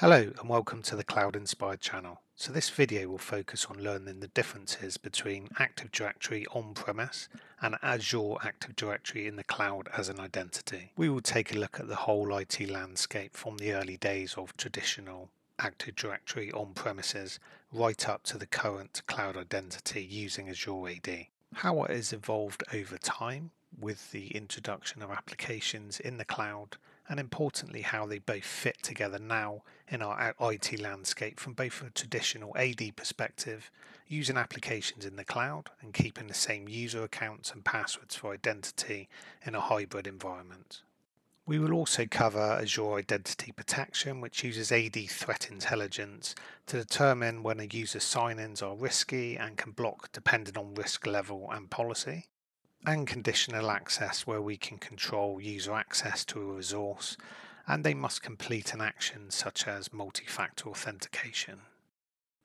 Hello and welcome to the Cloud Inspired channel. So this video will focus on learning the differences between Active Directory on-premise and Azure Active Directory in the cloud as an identity. We will take a look at the whole IT landscape from the early days of traditional Active Directory on-premises right up to the current cloud identity using Azure AD. How it has evolved over time with the introduction of applications in the cloud and importantly how they both fit together now in our IT landscape from both a traditional AD perspective, using applications in the cloud and keeping the same user accounts and passwords for identity in a hybrid environment. We will also cover Azure Identity Protection, which uses AD threat intelligence to determine when a user's sign-ins are risky and can block depending on risk level and policy and conditional access where we can control user access to a resource and they must complete an action such as multi-factor authentication.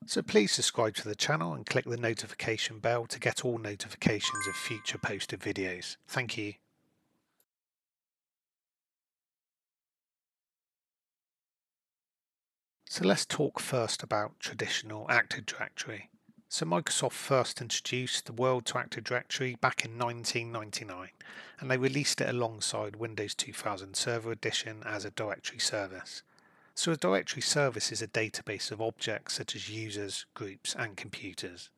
So please subscribe to the channel and click the notification bell to get all notifications of future posted videos. Thank you. So let's talk first about traditional Active Directory. So Microsoft first introduced the world to Active Directory back in 1999 and they released it alongside Windows 2000 Server Edition as a directory service. So a directory service is a database of objects such as users, groups and computers.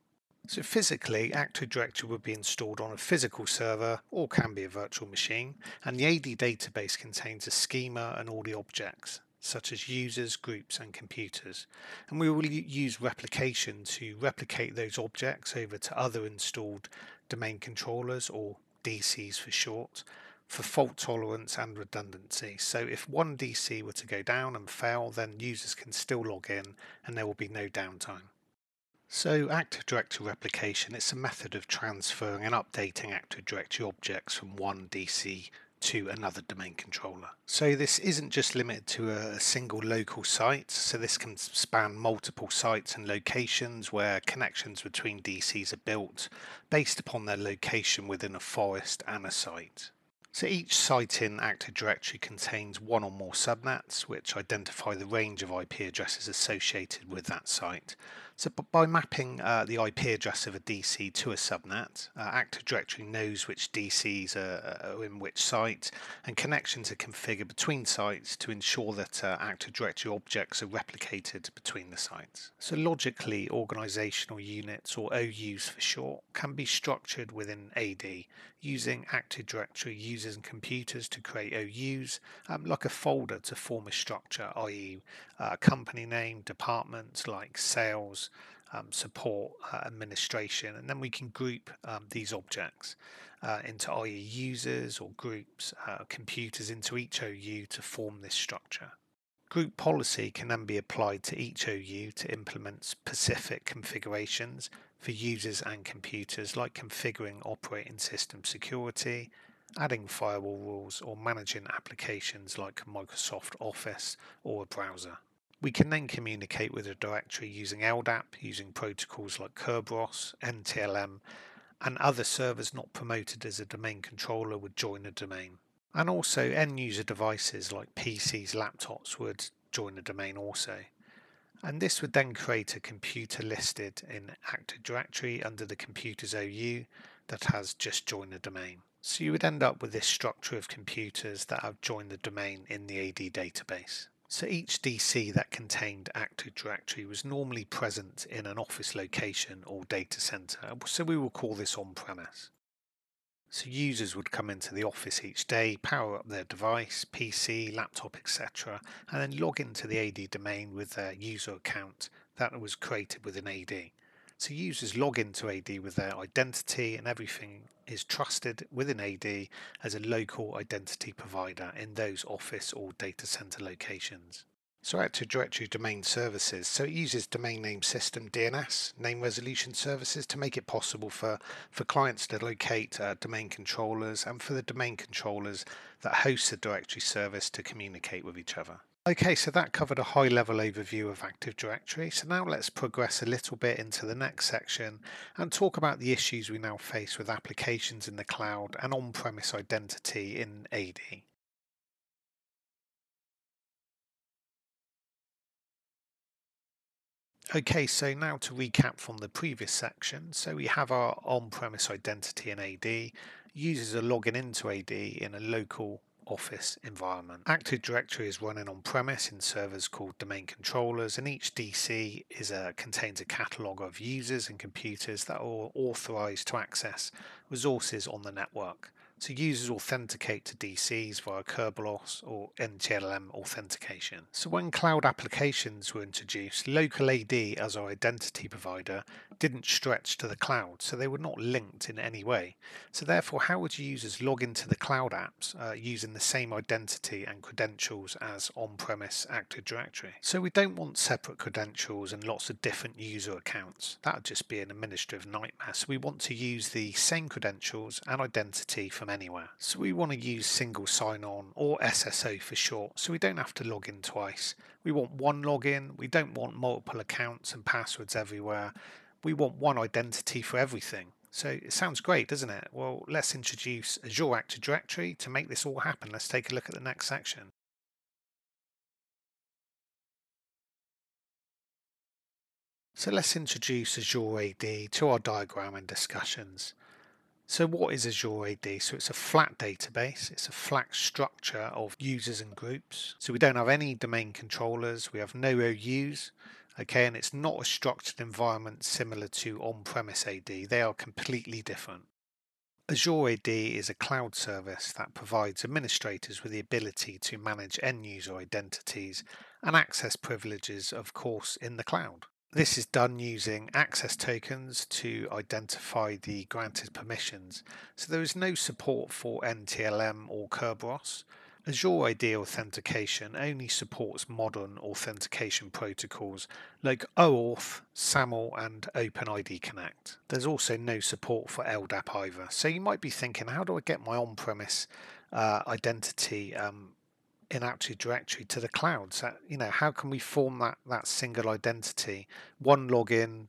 So physically, Active Directory would be installed on a physical server or can be a virtual machine and the AD database contains a schema and all the objects such as users, groups and computers. And we will use replication to replicate those objects over to other installed domain controllers or DCs for short for fault tolerance and redundancy. So if one DC were to go down and fail, then users can still log in and there will be no downtime. So Active Directory replication, it's a method of transferring and updating Active Directory objects from one DC to another domain controller. So this isn't just limited to a single local site, so this can span multiple sites and locations where connections between DCs are built based upon their location within a forest and a site. So each site in Active Directory contains one or more subnets which identify the range of IP addresses associated with that site. So by mapping uh, the IP address of a DC to a subnet, uh, Active Directory knows which DCs are, are, in which site and connections are configured between sites to ensure that uh, Active Directory objects are replicated between the sites. So logically, organizational units or OUs for short can be structured within AD using Active Directory users and computers to create OUs um, like a folder to form a structure, i.e. Uh, company name, department like sales, um, support, uh, administration, and then we can group um, these objects uh, into i.e. users or groups, uh, computers into each OU to form this structure. Group policy can then be applied to each OU to implement specific configurations for users and computers like configuring operating system security, adding firewall rules or managing applications like Microsoft Office or a browser. We can then communicate with a directory using LDAP, using protocols like Kerberos, NTLM, and other servers not promoted as a domain controller would join a domain. And also end user devices like PCs, laptops would join a domain also. And this would then create a computer listed in Active Directory under the computer's OU that has just joined the domain. So you would end up with this structure of computers that have joined the domain in the AD database. So each DC that contained Active Directory was normally present in an office location or data center. So we will call this on-premise. So users would come into the office each day, power up their device, PC, laptop, etc., and then log into the AD domain with their user account that was created within AD. So users log into AD with their identity and everything is trusted within AD as a local identity provider in those office or data center locations. So Active Directory Domain Services, so it uses domain name system DNS, name resolution services to make it possible for, for clients to locate uh, domain controllers and for the domain controllers that host the directory service to communicate with each other. Okay, so that covered a high level overview of Active Directory. So now let's progress a little bit into the next section and talk about the issues we now face with applications in the cloud and on-premise identity in AD. Okay, so now to recap from the previous section. So we have our on-premise identity in AD. Users are logging into AD in a local office environment. Active Directory is running on premise in servers called domain controllers, and each DC is a, contains a catalog of users and computers that are authorized to access resources on the network. So users authenticate to DCs via Kerberos or NTLM authentication. So when cloud applications were introduced, local AD as our identity provider didn't stretch to the cloud, so they were not linked in any way. So therefore, how would users log into the cloud apps uh, using the same identity and credentials as on-premise Active Directory? So we don't want separate credentials and lots of different user accounts. That would just be an administrative nightmare. So we want to use the same credentials and identity from anywhere. So we want to use single sign-on or SSO for short, so we don't have to log in twice. We want one login, we don't want multiple accounts and passwords everywhere. We want one identity for everything. So it sounds great, doesn't it? Well, let's introduce Azure Active Directory to make this all happen. Let's take a look at the next section. So let's introduce Azure AD to our diagram and discussions. So what is Azure AD? So it's a flat database. It's a flat structure of users and groups. So we don't have any domain controllers. We have no OUs. Okay, and it's not a structured environment similar to on-premise AD. They are completely different. Azure AD is a cloud service that provides administrators with the ability to manage end user identities and access privileges, of course, in the cloud. This is done using access tokens to identify the granted permissions. So there is no support for NTLM or Kerberos. Azure AD Authentication only supports modern authentication protocols like OAuth, SAML, and OpenID Connect. There's also no support for LDAP either. So you might be thinking, how do I get my on-premise uh, identity um, in Active Directory to the cloud. So, you know, how can we form that, that single identity, one login,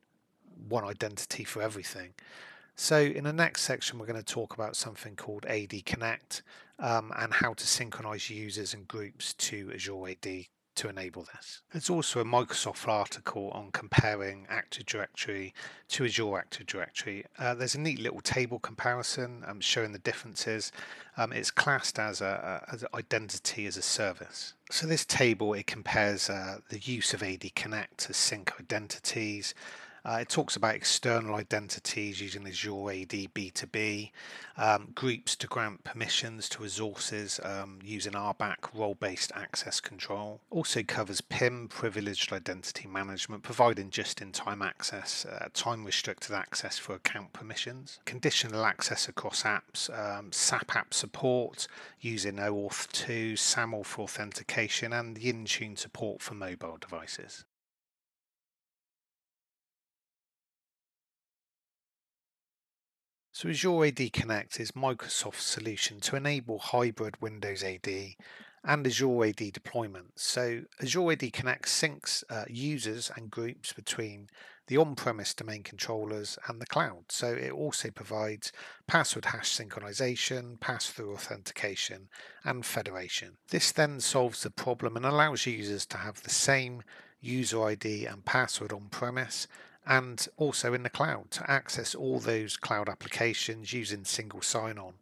one identity for everything? So in the next section, we're going to talk about something called AD Connect um, and how to synchronize users and groups to Azure AD to enable this. There's also a Microsoft article on comparing Active Directory to Azure Active Directory. Uh, there's a neat little table comparison um, showing the differences. Um, it's classed as a, as identity as a service. So this table it compares uh, the use of AD Connect to sync identities, uh, it talks about external identities using Azure AD B2B, um, groups to grant permissions to resources um, using RBAC role-based access control. Also covers PIM, privileged identity management, providing just-in-time access, uh, time-restricted access for account permissions, conditional access across apps, um, SAP app support using OAuth 2, SAML for authentication, and the Intune support for mobile devices. So Azure AD Connect is Microsoft's solution to enable hybrid Windows AD and Azure AD deployments. So Azure AD Connect syncs uh, users and groups between the on-premise domain controllers and the cloud. So it also provides password hash synchronization, pass-through authentication, and federation. This then solves the problem and allows users to have the same user ID and password on-premise and also in the cloud to access all those cloud applications using single sign-on.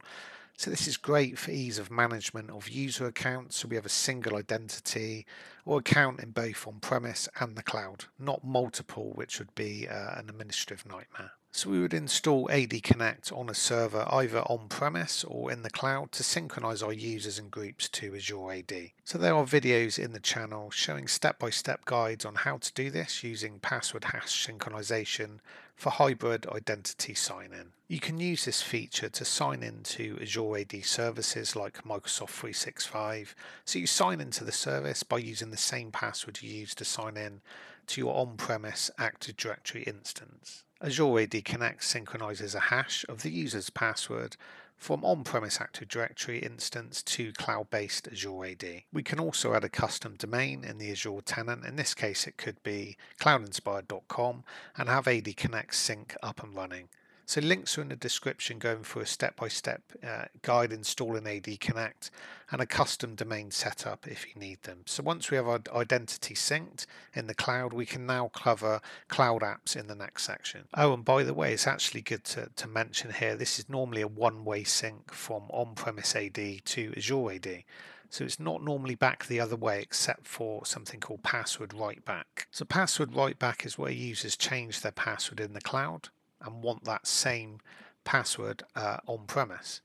So this is great for ease of management of user accounts. So we have a single identity or account in both on-premise and the cloud, not multiple, which would be uh, an administrative nightmare. So we would install AD Connect on a server either on-premise or in the cloud to synchronize our users and groups to Azure AD. So there are videos in the channel showing step-by-step -step guides on how to do this using password hash synchronization for hybrid identity sign-in. You can use this feature to sign into Azure AD services like Microsoft 365. So you sign into the service by using the same password you use to sign in to your on-premise Active Directory instance. Azure AD Connect synchronizes a hash of the user's password from on-premise Active Directory instance to cloud-based Azure AD. We can also add a custom domain in the Azure tenant. In this case, it could be cloudinspired.com and have AD Connect sync up and running. So links are in the description going through a step-by-step uh, guide installing AD Connect and a custom domain setup if you need them. So once we have our identity synced in the cloud, we can now cover cloud apps in the next section. Oh, and by the way, it's actually good to, to mention here, this is normally a one-way sync from on-premise AD to Azure AD. So it's not normally back the other way except for something called password write back. So password write back is where users change their password in the cloud and want that same password uh, on premise.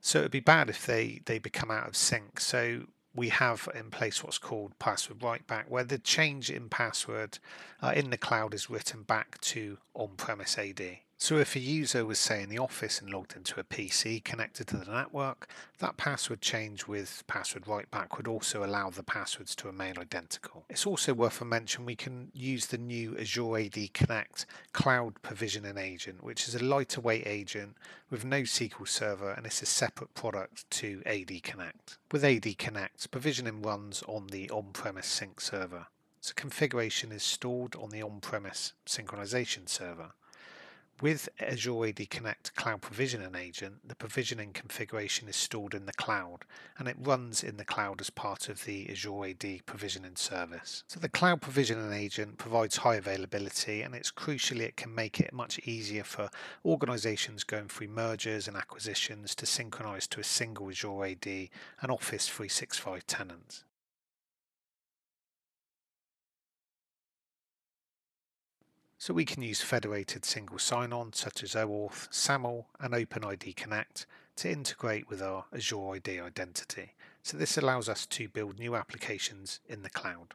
So it'd be bad if they, they become out of sync. So we have in place what's called password write back, where the change in password uh, in the cloud is written back to on premise AD. So if a user was say in the office and logged into a PC connected to the network, that password change with password write back would also allow the passwords to remain identical. It's also worth a mention we can use the new Azure AD Connect Cloud Provisioning Agent, which is a lighter weight agent with no SQL Server and it's a separate product to AD Connect. With AD Connect, provisioning runs on the on-premise sync server. So configuration is stored on the on-premise synchronization server. With Azure AD Connect Cloud Provisioning Agent, the provisioning configuration is stored in the cloud and it runs in the cloud as part of the Azure AD provisioning service. So the Cloud Provisioning Agent provides high availability and it's crucially it can make it much easier for organizations going through mergers and acquisitions to synchronize to a single Azure AD and Office 365 tenant. So we can use federated single sign-on such as OAuth, SAML and OpenID Connect to integrate with our Azure AD identity. So this allows us to build new applications in the cloud.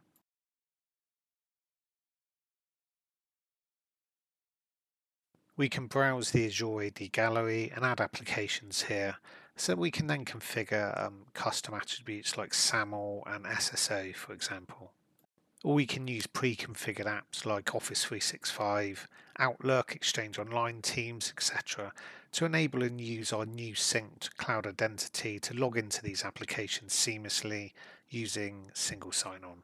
We can browse the Azure AD gallery and add applications here so we can then configure um, custom attributes like SAML and SSO for example or we can use pre-configured apps like Office 365, Outlook, Exchange Online, Teams, etc. to enable and use our new synced cloud identity to log into these applications seamlessly using single sign-on.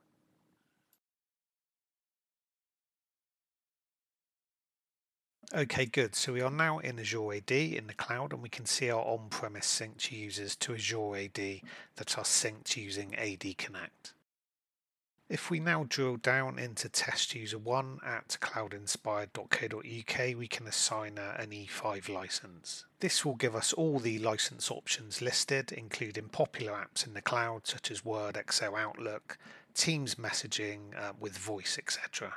Okay, good. So we are now in Azure AD in the cloud and we can see our on-premise synced users to Azure AD that are synced using AD Connect. If we now drill down into test user 1 at cloudinspired.co.uk, we can assign an E5 license. This will give us all the license options listed, including popular apps in the cloud such as Word, Excel, Outlook, Teams messaging uh, with voice, etc.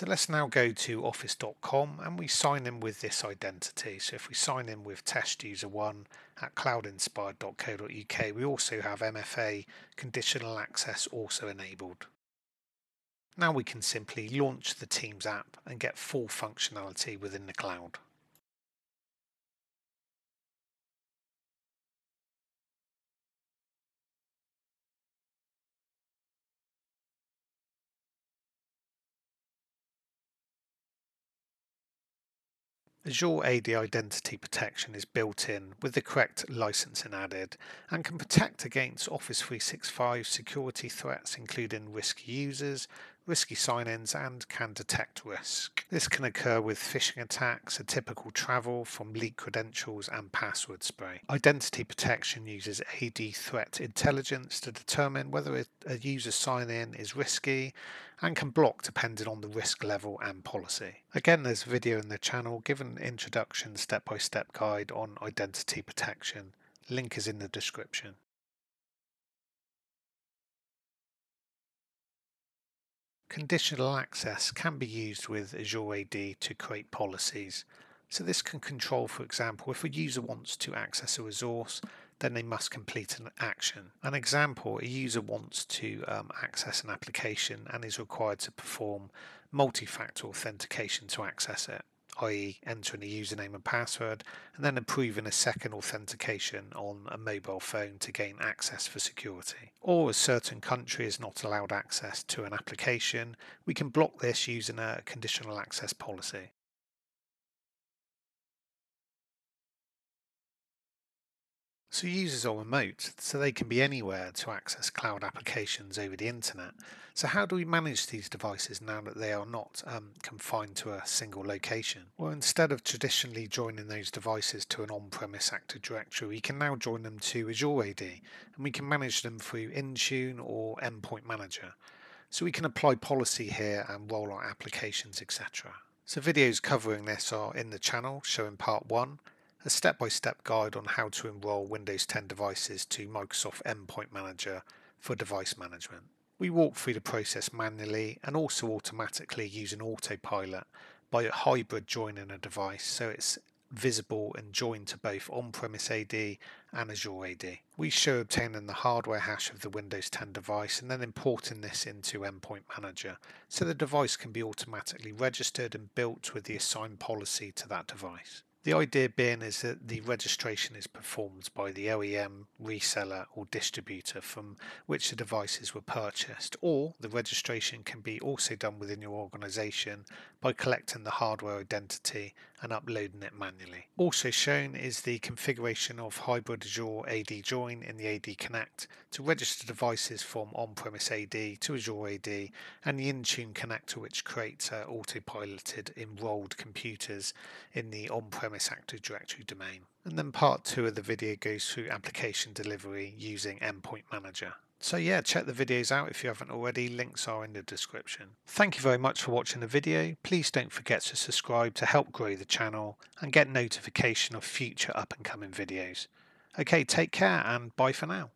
So let's now go to office.com and we sign in with this identity. So if we sign in with test user one at cloudinspired.co.uk, we also have MFA conditional access also enabled. Now we can simply launch the Teams app and get full functionality within the cloud. Azure AD Identity Protection is built in with the correct licensing added and can protect against Office 365 security threats including risky users, risky sign-ins and can detect risk. This can occur with phishing attacks, atypical travel from leaked credentials and password spray. Identity protection uses AD threat intelligence to determine whether a user sign-in is risky and can block depending on the risk level and policy. Again, there's a video in the channel giving an introduction step-by-step -step guide on identity protection. Link is in the description. Conditional access can be used with Azure AD to create policies. So this can control, for example, if a user wants to access a resource, then they must complete an action. An example, a user wants to um, access an application and is required to perform multi-factor authentication to access it i.e. entering a username and password, and then approving a second authentication on a mobile phone to gain access for security. Or a certain country is not allowed access to an application, we can block this using a conditional access policy. So users are remote, so they can be anywhere to access cloud applications over the internet. So how do we manage these devices now that they are not um, confined to a single location? Well, instead of traditionally joining those devices to an on-premise Active Directory, we can now join them to Azure AD, and we can manage them through Intune or Endpoint Manager. So we can apply policy here and roll out applications, etc. So videos covering this are in the channel, showing part one, a step-by-step guide on how to enroll Windows 10 devices to Microsoft Endpoint Manager for device management. We walk through the process manually and also automatically using autopilot by a hybrid joining a device so it's visible and joined to both on-premise AD and Azure AD. We show obtaining the hardware hash of the Windows 10 device and then importing this into Endpoint Manager so the device can be automatically registered and built with the assigned policy to that device. The idea being is that the registration is performed by the OEM, reseller, or distributor from which the devices were purchased, or the registration can be also done within your organization by collecting the hardware identity and uploading it manually. Also shown is the configuration of Hybrid Azure AD Join in the AD Connect to register devices from on-premise AD to Azure AD and the Intune connector which creates uh, autopiloted enrolled computers in the on-premise premise Active Directory domain. And then part two of the video goes through application delivery using Endpoint Manager. So yeah, check the videos out if you haven't already, links are in the description. Thank you very much for watching the video, please don't forget to subscribe to help grow the channel and get notification of future up and coming videos. Okay, take care and bye for now.